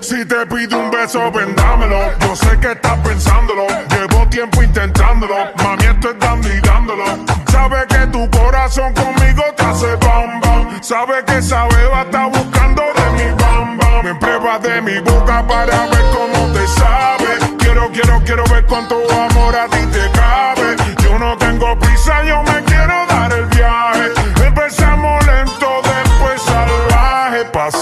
Si te pido un beso, vendámelo. Yo sé que estás pensándolo. Llevo tiempo intentándolo. Mami, estoy dando y dándolo. Sabe que tu corazón conmigo te hace bam bam. Sabe que esa beba está buscando de mi bam bam. Me prueba de mi boca para ver cómo te sabe. Quiero, quiero, quiero ver cuánto amor a ti te cabe.